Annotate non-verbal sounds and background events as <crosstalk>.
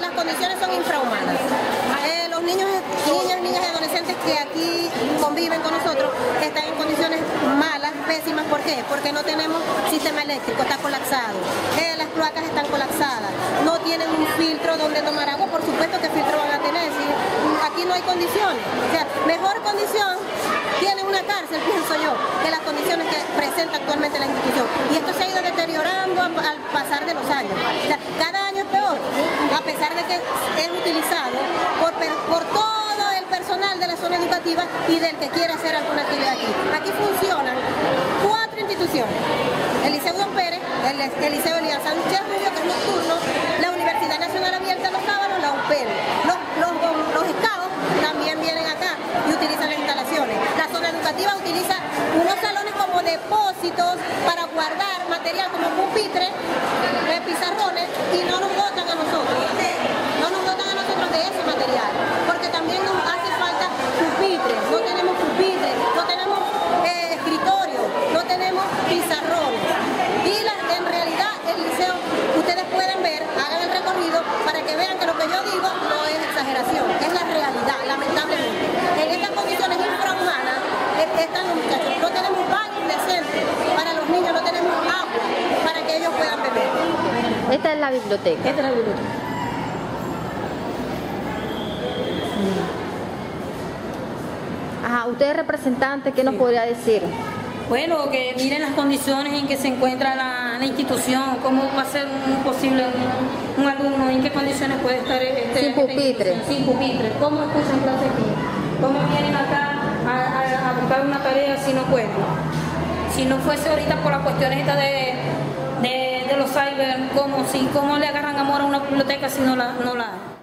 las condiciones son infrahumanas. Eh, los niños, niños, niñas y adolescentes que aquí conviven con nosotros están en condiciones malas, pésimas. ¿Por qué? Porque no tenemos sistema eléctrico, está colapsado. Eh, las cloacas están colapsadas. No tienen un filtro donde tomar agua, por supuesto que filtro van a tener. aquí no hay condiciones. O sea, mejor condición tiene una cárcel, <laughs> pienso yo, que las condiciones que presenta actualmente la institución. Y esto se ha ido deteriorando al pasar de los años. cada a pesar de que es utilizado por, por todo el personal de la zona educativa y del que quiere hacer alguna actividad aquí. Aquí funcionan cuatro instituciones. El Liceo Don Pérez, el, Liceo Elías Sánchez Rubio, que es nocturno, la Universidad Nacional Abierta los sábados, la UPEL. Los, los, los también vienen acá y utilizan las instalaciones. La zona educativa utiliza unos salones como depósitos para guardar material como pupitre, pizarrones y no nos botan a nosotros. No nos botan a nosotros de ese material, porque también nos hace falta pupitre, no tenemos pupitre, no tenemos eh, escritorio, no tenemos pizarrones. Y en realidad el liceo, ustedes pueden ver, hagan el recorrido para que vean que lo que yo digo no es exageración, es la realidad, lamentablemente. En estas condiciones infrahumanas están los muchachos. No tenemos baños decentes para los niños, no tenemos agua para que ellos puedan beber. Esta es la biblioteca. Esta es la biblioteca. Ajá, usted es representante, ¿qué nos podría decir? Bueno, que miren las condiciones en que se encuentra la, institución, cómo va a ser un posible un, alumno, en qué condiciones puede estar este, sin pupitre. Sin pupitre, cómo escuchan clase aquí, cómo vienen acá a, buscar una tarea si no pueden. Si no fuese ahorita por las cuestiones estas de, de, los cyber, ¿cómo, si, cómo le agarran amor a una biblioteca si no la, no la